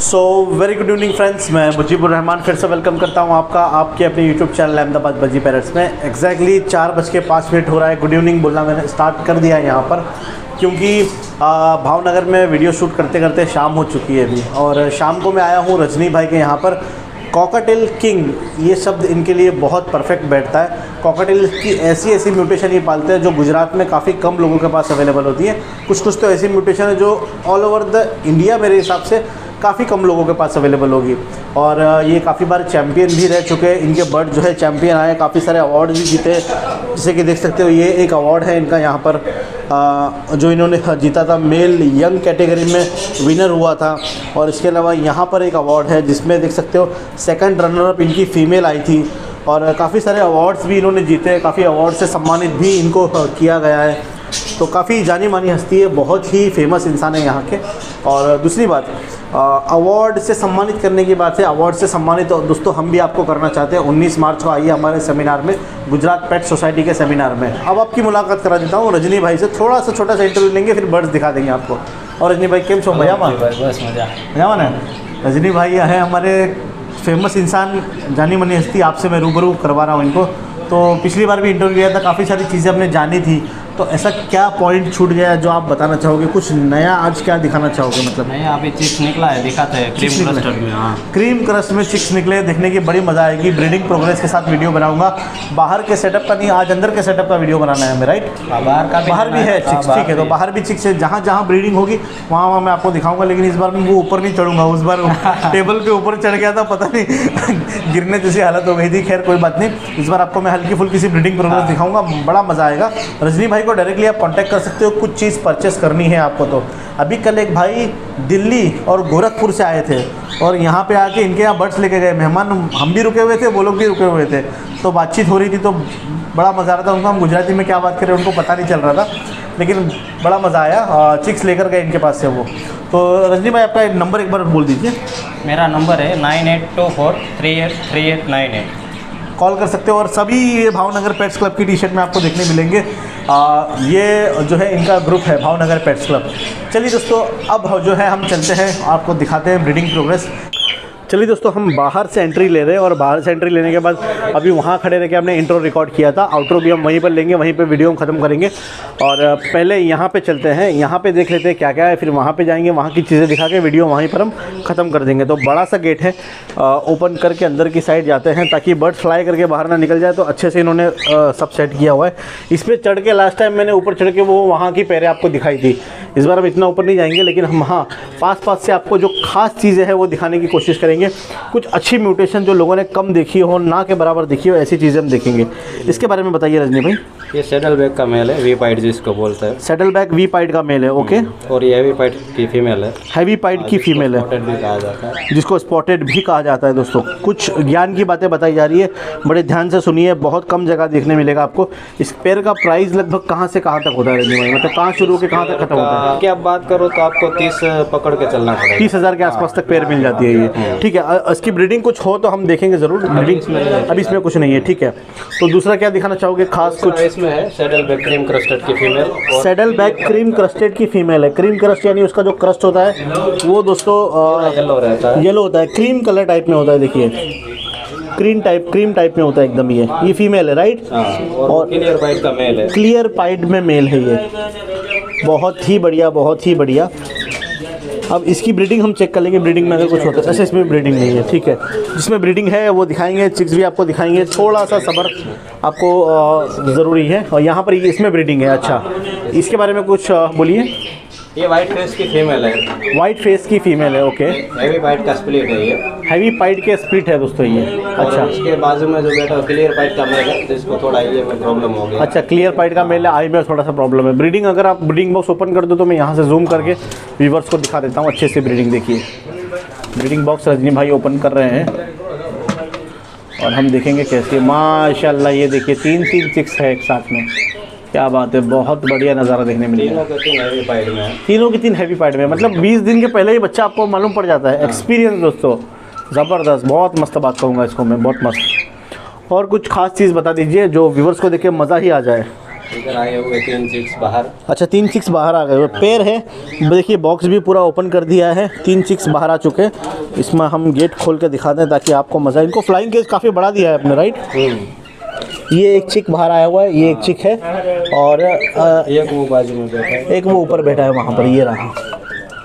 So very good evening friends मैं मुजीबुर रहमान फिर से वेलकम करता हूँ आपका, आपके अपने यूट्यूब चैनल अहमदाबाद बजी पैरट्स में। एग्जैक्टली चार बज के पाँच मिनट हो रहा है। गुड इवनिंग बोलना मैंने स्टार्ट कर दिया है यहाँ पर, क्योंकि भावनगर में वीडियो शूट करते करते शाम हो चुकी है अभी। और शाम को मैं आया हूँ रजनी भाई के यहाँ पर। कॉकाटेल किंग ये शब्द इनके लिए बहुत परफेक्ट बैठता है। कॉकाटेल की ऐसी ऐसी म्यूटेशन ये पालते हैं जो गुजरात में काफ़ी कम लोगों के पास अवेलेबल होती है। कुछ कुछ तो ऐसी म्यूटेशन है जो ऑल ओवर द इंडिया मेरे हिसाब से काफ़ी कम लोगों के पास अवेलेबल होगी। और ये काफ़ी बार चैम्पियन भी रह चुके हैं। इनके बर्ड जो है चैम्पियन आए, काफ़ी सारे अवार्ड भी जीते। जैसे कि देख सकते हो, ये एक अवार्ड है इनका यहाँ पर। जो इन्होंने जीता था मेल यंग कैटेगरी में विनर हुआ था। और इसके अलावा यहाँ पर एक अवार्ड है, जिसमें देख सकते हो सेकंड रनर अप इनकी फ़ीमेल आई थी। और काफ़ी सारे अवार्ड्स भी इन्होंने जीते काफ़ी अवार्ड से सम्मानित भी इनको किया गया है। तो काफ़ी जानी मानी हस्ती है बहुत ही फ़ेमस इंसान है यहाँ के। और दूसरी बात अवार्ड से सम्मानित करने की बात है अवार्ड से सम्मानित तो दोस्तों हम भी आपको करना चाहते हैं। 19 मार्च को आइए हमारे सेमिनार में गुजरात पेट सोसाइटी के सेमिनार में। अब आपकी मुलाकात करा देता हूँ रजनी भाई से थोड़ा सा छोटा सा इंटरव्यू लेंगे फिर बर्ड्स दिखा देंगे आपको। और रजनी भाई केम छो? मज़ा बस मज़ा। मज़ा माना रजनी भाई है हमारे फ़ेमस इंसान जानी मनी हस्ती आपसे मैं रूबरू करवा रहा हूँ इनको। तो पिछली बार भी इंटरव्यू किया था काफ़ी सारी चीज़ें हमने जानी थी। तो ऐसा क्या पॉइंट छूट गया जो आप बताना चाहोगे? कुछ नया आज क्या दिखाना चाहोगे मतलब? नया अभी चिक्स निकला है दिखाते हैं क्रीम क्रस्टर्ड में हाँ। क्रीम क्रस्ट में चिक्स निकले देखने की बड़ी मज़ा आएगी। ब्रीडिंग प्रोग्रेस के साथ वीडियो बनाऊँगा। बाहर के सेटअप का नहीं आज अंदर के सेटअप का वीडियो बनाना है हमें राइट हाँ, बाहर का बाहर भी है। चिक्स ठीक है तो बाहर भी चिक्स है। जहाँ जहाँ ब्रीडिंग होगी वहाँ वहाँ मैं आपको दिखाऊँगा लेकिन इस बार मैं वो ऊपर नहीं चढ़ूँगा उस बार टेबल के ऊपर चढ़ गया था पता नहीं गिरने जैसी हालत हो गई थी। खैर कोई बात नहीं। इस बार आपको मैं हल्की फुल्की सी ब्रीडिंग प्रोग्रेस दिखाऊँगा बड़ा मज़ा आएगा। रजनी भाई को डायरेक्टली आप कॉन्टैक्ट कर सकते हो कुछ चीज़ परचेस करनी है आपको तो। अभी कल एक भाई दिल्ली और गोरखपुर से आए थे और यहाँ पे आके इनके यहाँ बर्ड्स लेके गए। मेहमान हम भी रुके हुए थे वो लोग भी रुके हुए थे। तो बातचीत हो रही थी तो बड़ा मज़ा आ रहा था। उनको हम गुजराती में क्या बात करें उनको पता नहीं चल रहा था लेकिन बड़ा मज़ा आया। चिक्स लेकर गए इनके पास से वो। तो रजनी भाई आपका नंबर एक बार बोल दीजिए। मेरा नंबर है nine eight two four three eight three eight nine eight call कर सकते हो और सभी ये भावनगर पेट्स क्लब की टी शर्ट में आपको देखने मिलेंगे। आ, ये जो है इनका ग्रुप है भावनगर पेट्स क्लब। चलिए दोस्तों अब जो है हम चलते हैं आपको दिखाते हैं ब्रीडिंग प्रोग्रेस। चलिए दोस्तों, हम बाहर से एंट्री ले रहे हैं और बाहर से एंट्री लेने के बाद अभी वहाँ खड़े रह के हमने इंट्रो रिकॉर्ड किया था। आउटरो भी हम वहीं पर लेंगे, वहीं पर वीडियो हम ख़त्म करेंगे। और पहले यहाँ पर चलते हैं, यहाँ पर देख लेते हैं क्या क्या है, फिर वहाँ पर जाएँगे, वहाँ की चीज़ें दिखा के वीडियो वहीं पर हम ख़त्म कर देंगे। तो बड़ा सा गेट है ओपन करके अंदर की साइड जाते हैं ताकि बर्ड फ्लाई करके बाहर ना निकल जाए तो अच्छे से इन्होंने सब सेट किया हुआ है। इस पर चढ़ के लास्ट टाइम मैंने ऊपर चढ़ के वो वहाँ की पैरें आपको दिखाई थी। इस बार हम इतना ऊपर नहीं जाएँगे, लेकिन हम हाँ पास पास से आपको जो खास चीज़ें हैं वो दिखाने की कोशिश करेंगे। कुछ अच्छी म्यूटेशन जो लोगों ने कम देखी हो, ना के बराबर देखी हो, ऐसी चीज़ें हम देखेंगे। इसके बारे में बताइए रजनी भाई। ये सेटल बैग का मेल है वी पाइट जिसको बोलते हैं। सेटल बैग वी पाइट का मेल है ओके हम्म, और ये हैवी पाइट की फीमेल है। हैवी पाइट की फीमेल है। भी कहा जाता है। जिसको स्पॉटेड भी कहा जाता है दोस्तों। कुछ ज्ञान की बातें बताई जा रही है। बड़े ध्यान से सुनिए बहुत कम जगह देखने मिलेगा आपको। इस पेड़ का प्राइस लगभग कहाँ से कहाँ तक होता है मतलब कहाँ शुरू होकर कहाँ तक खत्म होता है? क्या बात करो तो आपको तीस पकड़ के चलना पड़ेगा। तीस हज़ार के आसपास तक पेड़ मिल जाती है ये। हम्म। ठीक है इसकी ब्रीडिंग कुछ हो तो हम देखेंगे ज़रूर। ब्रीडिंग अभी इसमें कुछ नहीं है ठीक है। तो दूसरा क्या दिखाना चाहोगे? खास कुछ? इसमें है सेडल बैग क्रीम क्रस्टेड की female saddle bag cream crested की फीमेल है। क्रीम क्रस्ट यानी उसका जो क्रस्ट होता है वो दोस्तों येलो रहता है। येलो होता है। क्रीम कलर टाइप में होता है देखिए। क्रीम टाइप क्रीम टाइप में होता है एकदम ये। ये फीमेल है राइट हाँ, और क्लियर पाइट का मेल है। क्लियर पाइट में मेल है ये। बहुत ही बढ़िया बहुत ही बढ़िया। अब इसकी ब्रीडिंग हम चेक कर लेंगे ब्रीडिंग में अगर कुछ होता है। अच्छा इसमें ब्रीडिंग नहीं है, ठीक है। जिसमें ब्रीडिंग है, वो दिखाएँगे चिक्स भी आपको दिखाएँगे। थोड़ा सा सबर आपको ज़रूरी है। और यहाँ पर इसमें ब्रीडिंग है अच्छा। इसके बारे में कुछ बोलिए। ये वाइट फेस की फीमेल है। वाइट फेस की फीमेल है ओके हैवी पाइट का स्प्लिट है ये। हैवी पाइट के स्प्लिट है दोस्तों ये। अच्छा। इसके बाजू में जो बैठा क्लियर पाइट का मेल है जिसको थोड़ा ये में प्रॉब्लम हो गया। अच्छा क्लियर पाइट का मेल है आई में थोड़ा सा प्रॉब्लम है। ब्रीडिंग अगर आप ब्रीडिंग बॉक्स ओपन कर दो तो मैं यहाँ से जूम करके व्यूवर्स को दिखा देता हूँ अच्छे से ब्रीडिंग देखिए। ब्रीडिंग बॉक्स रजनी भाई ओपन कर रहे हैं। और हम देखेंगे कैसे। माशाल्लाह ये देखिए तीन तीन चिक्स है एक साथ में। क्या बात है बहुत बढ़िया नज़ारा देखने मिलेगा तीनों की तीन हैवी पाइड में। मतलब 20 दिन के पहले ही बच्चा आपको मालूम पड़ जाता है। एक्सपीरियंस दोस्तों ज़बरदस्त बहुत मस्त बात कहूँगा इसको मैं बहुत मस्त। और कुछ खास चीज़ बता दीजिए जो व्यूवर्स को देख मज़ा ही आ जाए। इधर आए हुए तीन सिक्स बाहर। अच्छा तीन चिक्स बाहर आ गए हुए पैर है। देखिए बॉक्स भी पूरा ओपन कर दिया है। तीन सिक्स बाहर आ चुके हैं। इसमें हम गेट खोल के दिखाते हैं ताकि आपको मज़ा इनको फ्लाइंग केज काफ़ी बढ़ा दिया है आपने राइट ये एक चिक बाहर आया हुआ है ये एक चिक है और एक वो बाजू में बैठा है। एक वो ऊपर बैठा है वहाँ पर ये रहा।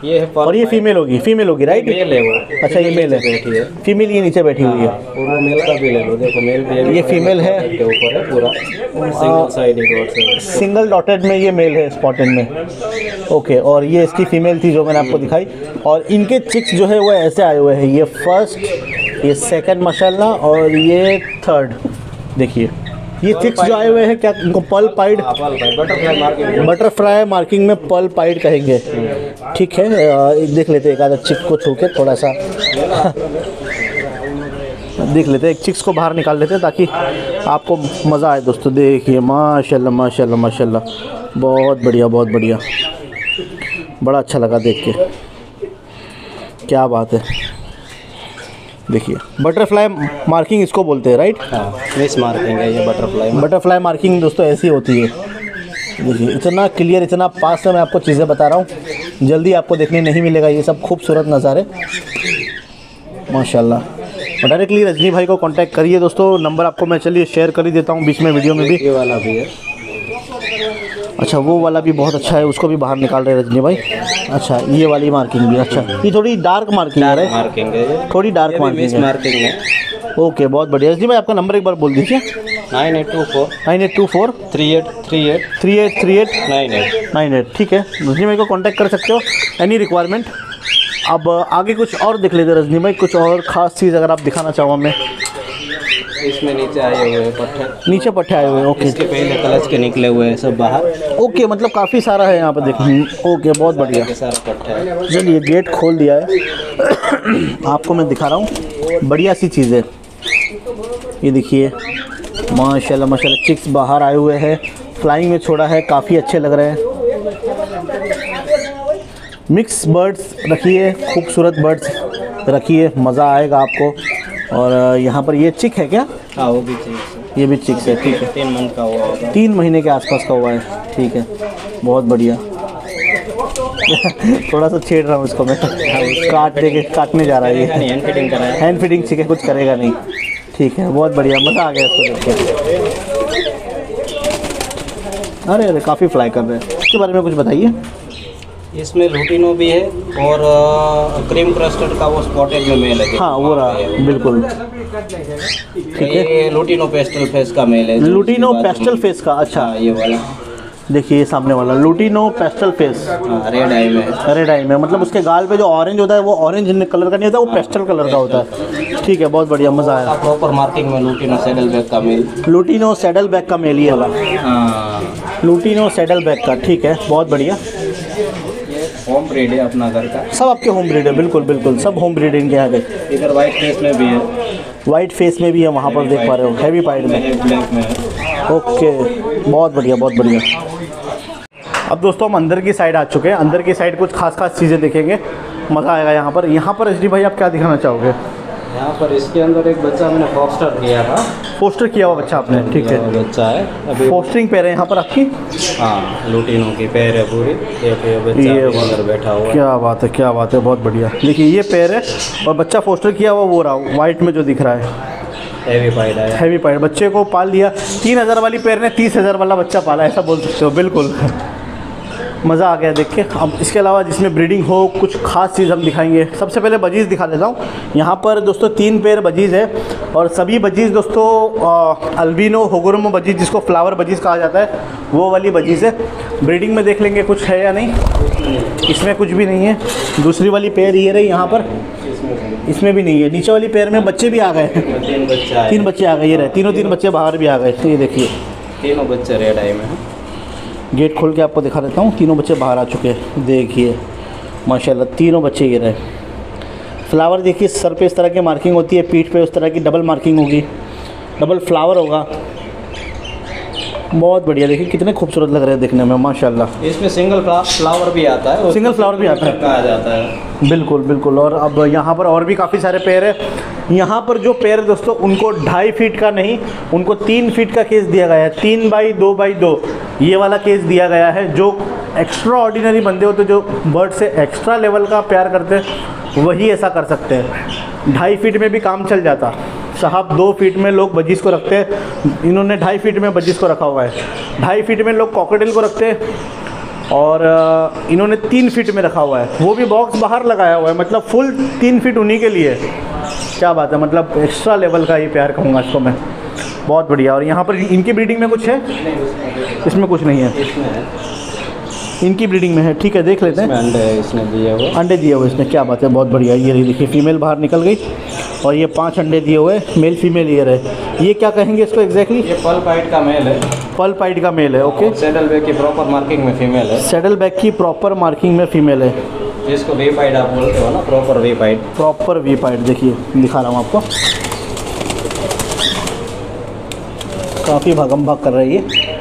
ये है और ये फीमेल होगी फीमेल होगी राइट मेल है वो। अच्छा ये मेल है। बैठी है। फीमेल ये नीचे बैठी हुई है। और वो मेल का भी ले लो। देखो मेल भी ये फीमेल है। ऊपर है पूरा। सिंगल डॉटेड में ये मेल है स्पॉटेड में। ओके और ये इसकी फीमेल थी जो मैंने आपको दिखाई। और इनके चिक्स जो है वो ऐसे आए हुए हैं। ये फ़र्स्ट ये सेकंड माशाल्लाह और ये थर्ड देखिए। ये चिक्स जो आए हुए हैं क्या इनको पल पाइड बटरफ्लाई मार्किंग में। पल पाइड कहेंगे। ठीक है एक देख लेते हैं एक आधा चिक को छू के थोड़ा सा। देख लेते हैं एक चिक्स को बाहर निकाल लेते हैं ताकि आपको मज़ा आए दोस्तों। देखिए माशाल्लाह माशाल्लाह माशाल्लाह। बहुत बढ़िया बहुत बढ़िया। बड़ा अच्छा लगा देख के। क्या बात है। देखिए बटरफ्लाई मार्किंग इसको बोलते हैं राइट हाँ मार्किंग है ये बटरफ्लाई बटरफ्लाई मार्किंग दोस्तों ऐसी होती है। देखिए इतना क्लियर इतना पास से मैं आपको चीज़ें बता रहा हूँ। जल्दी आपको देखने नहीं मिलेगा ये सब खूबसूरत नज़ारे। माशाल्लाह। डायरेक्टली रजनी भाई को कांटेक्ट करिए दोस्तों नंबर आपको मैं चलिए शेयर कर ही देता हूँ बीच में वीडियो में भी। ये वाला भी है। अच्छा वो वाला भी बहुत अच्छा है उसको भी बाहर निकाल रहे हैं रजनी भाई। अच्छा ये वाली मार्किंग भी अच्छा। ये थोड़ी डार्क मार्किंग है मार्किंग है थोड़ी डार्क मार्किंग है। मार्किंग है। ओके बहुत बढ़िया। रजनी भाई आपका नंबर एक बार बोल दीजिए। Nine eight two four nine eight two four three eight three eight three eight three eight nine eight nine eight ठीक है। रजनी भाई को कांटेक्ट कर सकते हो। एनी रिक्वायरमेंट अब आगे कुछ और देख लेते रजनी भाई। कुछ और ख़ास चीज़ अगर आप दिखाना चाहो हमें। इसमें नीचे आए हुए हैं पत्थर। नीचे पट्टे आए हुए हैं ओके इसके पहले कलच के निकले हुए हैं सब बाहर। ओके मतलब काफ़ी सारा है यहाँ पर देखिए ओके बहुत बढ़िया। है। चलिए गेट खोल दिया है। आपको मैं दिखा रहा हूँ। बढ़िया सी चीज़। है ये देखिए माशाल्लाह माशाल्लाह चिक्स बाहर आए हुए हैं। फ्लाइंग में छोड़ा है काफ़ी अच्छे लग रहे हैं। मिक्स बर्ड्स रखिए खूबसूरत बर्ड्स रखिए मज़ा आएगा आपको। और यहाँ पर ये चिक है क्या? हाँ वो भी चाहिए ये भी चिक है ठीक है। तीन मंथ का हुआ होगा। तीन महीने के आसपास का हुआ है ठीक है। बहुत बढ़िया। थोड़ा सा छेड़ रहा हूँ इसको मैं। काट दे के काटने जा रहा है ये। हैंड फिटिंग करा है हैंड फिटिंग सीखे कुछ करेगा नहीं। ठीक है बहुत बढ़िया मज़ा आ गया इसको देख के। अरे अरे काफ़ी फ्लाई कर रहे हैं। इसके बारे में कुछ बताइए। इसमें लुटिनो भी है और क्रीम क्रस्टर्ड का वो स्पॉटेड में मेल है हाँ वो रहा बिल्कुल। ठीक है। लुटिनो पेस्टल फेस का मेल है लुटिनो पेस्टल फेस का अच्छा। हाँ ये वाला। देखिए ये सामने वाला। Lutino pastel face red eye में। रेड आई में मतलब उसके गाल पे जो ऑरेंज होता है वो ऑरेंज कलर का नहीं होता वो पेस्टल कलर का होता है। ठीक है बहुत बढ़िया मज़ा आया। प्रॉपर मार्किंग में लुटिनो सैडल बैग का मेल लुटिनो सैडल बैग का मेल ये वाला। लुटिनो सैडल बैग का ठीक है बहुत बढ़िया। होम ब्रीड है अपना घर का। सब आपके होम ब्रीड है बिल्कुल बिल्कुल। सब होम ब्रीड इनके यहाँ पे। इधर व्हाइट फेस में भी है। वाइट फेस में भी है वहाँ पर देख पा रहे हो। हैवी पाइड में। ब्लैक में ओके बहुत बढ़िया बहुत बढ़िया। अब दोस्तों हम अंदर की साइड आ चुके हैं। अंदर की साइड कुछ खास खास चीज़ें देखेंगे। मज़ा आएगा यहाँ पर। यहाँ पर एच भाई आप क्या दिखाना चाहोगे? यहाँ पर इसके अंदर एक बच्चा मैंने फॉक्स्टर किया था। पोस्टर किया हुआ बच्चा आपने ठीक है। बच्चा है। अभी पोस्टरिंग पैर है यहाँ पर आपकी? हाँ लुटिनो की पैर है पूरी। ये बच्चा ये अंदर बैठा हुआ है। क्या बात है क्या बात है बहुत बढ़िया। देखिए ये पैर है और बच्चा पोस्टर किया हुआ वो रहा वाइट में जो दिख रहा है। हैवी पाइड है। हैवी पैर बच्चे को पाल लिया तीन हज़ार वाली पैर ने तीस हज़ार वाला बच्चा पाला ऐसा बोल सकते हो बिल्कुल। मज़ा आ गया देख के। अब इसके अलावा जिसमें ब्रीडिंग हो कुछ खास चीज़ हम दिखाएँगे। सबसे पहले बजीज़ दिखा देता हूँ। यहाँ पर दोस्तों तीन पेयर बजीज़ है और सभी बजीज़ दोस्तों अ, अल्बिनो होगुरमो बजीज़ जिसको फ्लावर बजीज़ कहा जाता है वो वाली बजीज़ है। ब्रीडिंग में देख लेंगे कुछ है या नहीं। इसमें कुछ भी नहीं है। दूसरी वाली पेयर ये रही यहाँ पर। इसमें भी नहीं है। नीचे वाली पेयर में बच्चे भी आ गए। तीन बच्चा आ गए ये रहे। तीनों तीन बच्चे बाहर भी आ गए। ये देखिए। तीनों बच्चे रेड आई में है। गेट खोल के आपको दिखा देता हूँ। तीनों बच्चे बाहर आ चुके हैं। देखिए माशाल्लाह तीनों बच्चे ये रहे फ्लावर देखिए सर पे इस तरह की मार्किंग होती है पीठ पे उस तरह की डबल मार्किंग होगी। डबल फ्लावर होगा। बहुत बढ़िया देखिए कितने खूबसूरत लग रहे हैं देखने में माशाल्लाह। इसमें सिंगल फ्लावर भी आता है सिंगल फ्लावर भी आता है। जाता है। बिल्कुल बिल्कुल। और अब यहाँ पर और भी काफ़ी सारे पेड़ है। यहाँ पर जो पेड़ दोस्तों, उनको ढाई फीट का नहीं, उनको तीन फीट का केस दिया गया है। तीन बाई दो बाई दो, ये वाला केस दिया गया है, जो एक्स्ट्रा ऑर्डिनरी बंदे होते जो बर्ड से एक्स्ट्रा लेवल का प्यार करते वही ऐसा कर सकते हैं। ढाई फीट में भी काम चल जाता। साहब, दो फीट में लोग बजीज को रखते हैं। इन्होंने ढाई फीट में बजीज को रखा हुआ है। ढाई फीट में लोग कॉकटेल को रखते हैं। और इन्होंने तीन फीट में रखा हुआ है। वो भी बॉक्स बाहर लगाया हुआ है मतलब फुल तीन फीट उन्हीं के लिए। क्या बात है मतलब एक्स्ट्रा लेवल का ही प्यार कहूँगा इसको मैं। बहुत बढ़िया। और यहाँ पर इनकी ब्रीडिंग में कुछ है? इसमें कुछ नहीं है। इनकी ब्रीडिंग में है ठीक है देख लेते हैं। अंडे है इसने दिए हुए अंडे दिए हुए इसने क्या बात है बहुत बढ़िया ये देखिए फीमेल बाहर निकल गई और ये पाँच अंडे दिए हुए मेल फीमेल ये रहे। ये क्या कहेंगे इसको एग्जैक्टली ये पल पाइट का मेल है। पल पाइट का मेल है ओके सेडल बैग की प्रॉपर मार्किंग में फीमेल है। सेडल बैक की प्रॉपर मार्किंग में फीमेल है। जिसको वी पाइड आप बोलते हो ना proper V pied proper V pied देखिए दिखा रहा हूँ आपको। काफ़ी भागम भाग कर रही है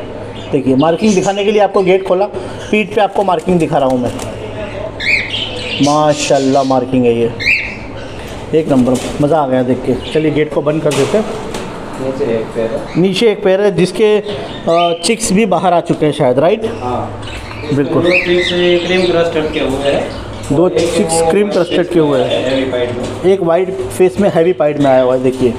देखिए मार्किंग दिखाने के लिए आपको गेट खोला। पीठ पे आपको मार्किंग दिखा रहा हूँ मैं। माशाल्लाह मार्किंग है ये। एक नंबर मज़ा आ गया देख के। चलिए गेट को बंद कर देते हैं। नीचे एक पैर है। नीचे एक पैर है जिसके चिक्स भी बाहर आ चुके हैं शायद राइट हाँ। बिल्कुल। दो क्रीम क्रस्टेड के हुए हैं। दो चिक्स क्रीम क्रस्टेड के हुए हैं। पाइड एक वाइट फेस में हैवी पाइट में आया हुआ है देखिए।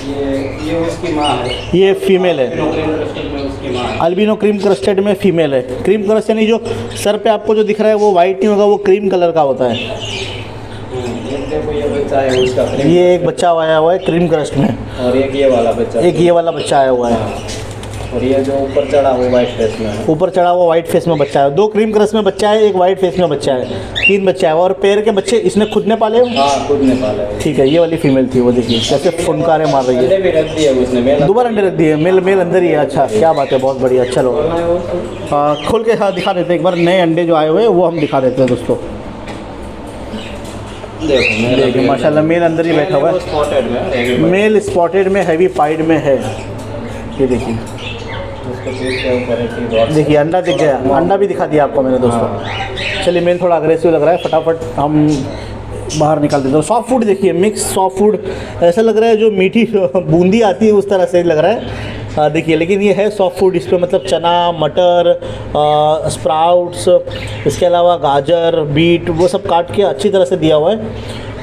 ये ये उसकी माँ है। ये फीमेल है। है। अल्बिनो क्रीम क्रस्टेड में फीमेल है। क्रीम क्रस्ट यानी जो सर पे आपको जो दिख रहा है वो वाइट नहीं होगा वो क्रीम कलर का होता है। हम्म, ये है एक बच्चा आया हुआ है क्रीम क्रस्ट में। और एक ये वाला बच्चा। एक ये वाला बच्चा आया हुआ है। और ये जो ऊपर चढ़ा वो वाइट फेस में है। ऊपर चढ़ा हुआ वाइट फेस में बच्चा है। दो क्रीम क्रस्ट में बच्चा है एक वाइट फेस में बच्चा है। तीन बच्चा है और पैर के बच्चे इसने खुद ने पाले हो हाँ खुद ने पाला ठीक है ये वाली फीमेल थी वो देखिए कैसे फुनकारे मार रही है। अंडे भी रख दिए उसने मेला दोबारा अंडे रख दिए मेल मेल अंदर ही है अच्छा क्या बात है बहुत बढ़िया है खोल के हाँ दिखा देते हैं एक बार नए अंडे जो आए हुए हैं वो हम दिखा देते हैं दोस्तों। देखो देखिए माशाल्लाह मेल अंदर ही बैठा हुआ है। मेल स्पॉटेड में हैवी पाइड में है। ये देखिए। उसको ही देखिए अंडा दिख गया। अंडा भी दिखा दिया आपको मैंने दोस्तों। चलिए मेल थोड़ा अग्रेसिव लग रहा है फटाफट हम बाहर निकाल देते हैं। सॉफ्ट फ़ूड देखिए मिक्स सॉफ्ट फ़ूड ऐसा लग रहा है जो मीठी बूंदी आती है उस तरह से लग रहा है। देखिए लेकिन ये है सॉफ्ट फ़ूड इस पर मतलब चना मटर स्प्राउट्स इसके अलावा गाजर बीट वो सब काट के अच्छी तरह से दिया हुआ है।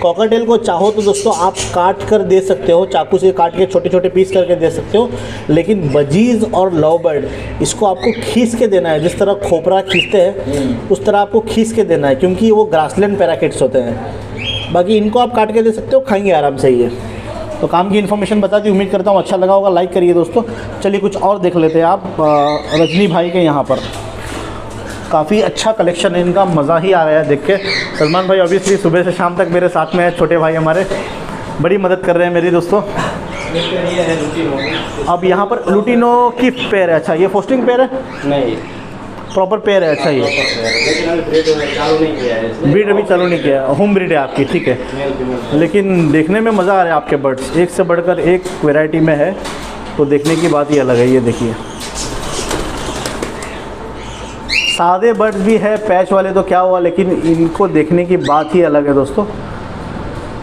कॉकरटेल को चाहो तो दोस्तों आप काट कर दे सकते हो चाकू से काट के छोटे छोटे पीस करके दे सकते हो लेकिन बजीज और लव बर्ड इसको आपको खींच के देना है जिस तरह खोपरा खींचते हैं उस तरह आपको खींच के देना है क्योंकि वो ग्रासलैंड पैराकिट्स होते हैं। बाकी इनको आप काट के दे सकते हो खाएँगे आराम से ये। तो काम की इन्फॉर्मेशन बता दी उम्मीद करता हूँ अच्छा लगा होगा लाइक करिए दोस्तों। चलिए कुछ और देख लेते हैं आप रजनी भाई के यहाँ पर। काफ़ी अच्छा कलेक्शन है इनका मज़ा ही आ रहा है देख के। सलमान भाई ऑब्वियसली सुबह से शाम तक मेरे साथ में है छोटे भाई हमारे। बड़ी मदद कर रहे हैं मेरी दोस्तों। अब यहाँ पर लुटिनो की पेयर है। अच्छा ये फोस्टिंग पेयर है? नहीं। प्रॉपर पेयर है अच्छा ये। ब्रीड है। इसने अभी चालू नहीं किया होम ब्रीड है आपकी ठीक है। लेकिन देखने में मज़ा आ रहा है आपके बर्ड्स एक से बढ़कर एक वैरायटी में है तो देखने की बात ही अलग है ये देखिए। सादे बर्ड्स भी है, पैच वाले तो क्या हुआ, लेकिन इनको देखने की बात ही अलग है दोस्तों।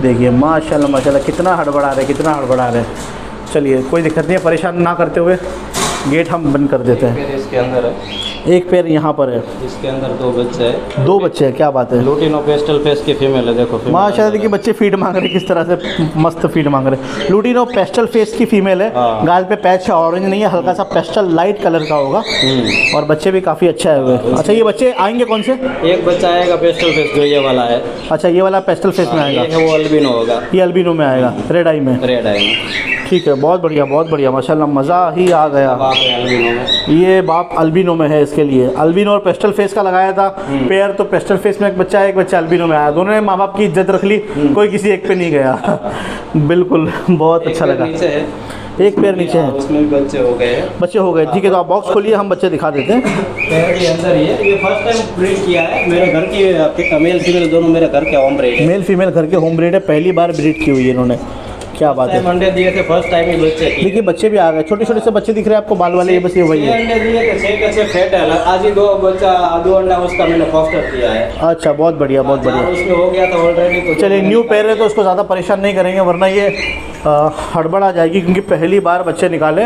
देखिए, माशाल्लाह माशाल्लाह, कितना हड़बड़ा रहे, कितना हड़बड़ा रहे। चलिए, कोई दिक्कत नहीं है, परेशान ना करते हुए। गेट हम बंद कर देते हैं। इसके अंदर है। एक पैर यहाँ पर है। इसके अंदर दो बच्चे है। दो बच्चे हैं क्या बात है। लूटिनो पेस्टल फेस की फीमेल है देखो माशाल्लाह देखिए बच्चे फ़ीड मांग रहे हैं किस तरह से मस्त फ़ीड मांग रहे हैं। लूटिनो पेस्टल फेस की फीमेल है। हाँ। गाल पे पैच ऑरेंज नहीं है हल्का सा पेस्टल लाइट कलर का होगा। हम्म। और बच्चे भी काफ़ी अच्छा है। हुए अच्छा ये बच्चे आएँगे कौन से? एक बच्चा आएगा पेस्टल फेस जो ये वाला है। अच्छा ये वाला पेस्टल फेस में हाँ, ये आएगा वो अल्बिनो होगा। ये अल्बिनो में आएगा रेड आई में। रेड आई में। ठीक है बहुत बढ़िया बहुत बढ़िया माशाल्लाह मज़ा ही आ गया। है ये बाप अल्बिनो में है इसके लिए। अल्बिनो और पेस्टल फेस का लगाया था हम्म। पेयर तो पेस्टल फेस में एक बच्चा है एक बच्चा अल्बिनो में आया। दोनों ने माँ बाप की इज़्ज़त रख ली हम्म। कोई किसी एक पे नहीं गया। बिल्कुल बहुत अच्छा लगा। एक पैर नीचे है। उसमें भी बच्चे हो गए बच्चे हो गए ठीक है तो आप बॉक्स खोलिए हम बच्चे दिखा देते हैं। पैर भी अंदर ही है। ये फ़र्स्ट टाइम ब्रीड किया है। मेरे घर की मेल फीमेल दोनों मेरे घर के होम ब्रीड मेल फीमेल घर के होम ब्रीड है पहली बार ब्रीड की हुई है इन्होंने। क्या बात है? अंडे दिए थे फ़र्स्ट टाइम ही बच्चे देखिए बच्चे भी आ गए छोटे छोटे से बच्चे दिख रहे हैं आपको बाल वाले ये बस ये वही है। अंडे दिए थे छह के छह फेट है। आज ही दो बच्चा दो अंडा उसका मैंने फॉस्टर किया है। अच्छा बहुत बढ़िया बहुत बढ़िया। उसमें हो गया था ऑलरेडी तो चलिए न्यू पेयर है तो उसको ज़्यादा परेशान नहीं करेंगे वरना ये हड़बड़ आ जाएगी क्योंकि पहली बार बच्चे निकाले।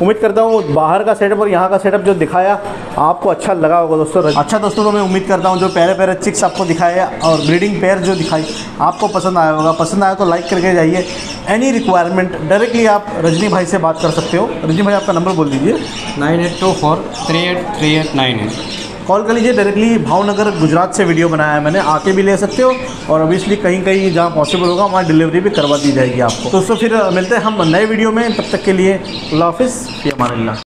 उम्मीद करता हूँ बाहर का सेटअप और यहाँ का सेटअप जो दिखाया आपको अच्छा लगा होगा दोस्तों अच्छा दोस्तों तो मैं उम्मीद करता हूँ जो प्यारे प्यारे चिक्स आपको दिखाए और ब्रीडिंग पेयर जो दिखाई आपको पसंद आया होगा। पसंद आया तो लाइक करके जाइए। एनी रिक्वायरमेंट डायरेक्टली आप रजनी भाई से बात कर सकते हो। रजनी भाई आपका नंबर बोल दीजिए। Nine eight two four three eight three eight nine eight. Call कर लीजिए डायरेक्टली भावनगर गुजरात से वीडियो बनाया है मैंने। आके भी ले सकते हो और ऑब्वियसली कहीं कहीं जहाँ पॉसिबल होगा वहाँ डिलीवरी भी करवा दी जाएगी आपको। दोस्तों फिर मिलते हैं हम नए वीडियो में। तब तक के लिए अल्लाह हाफिज़। ये हमारे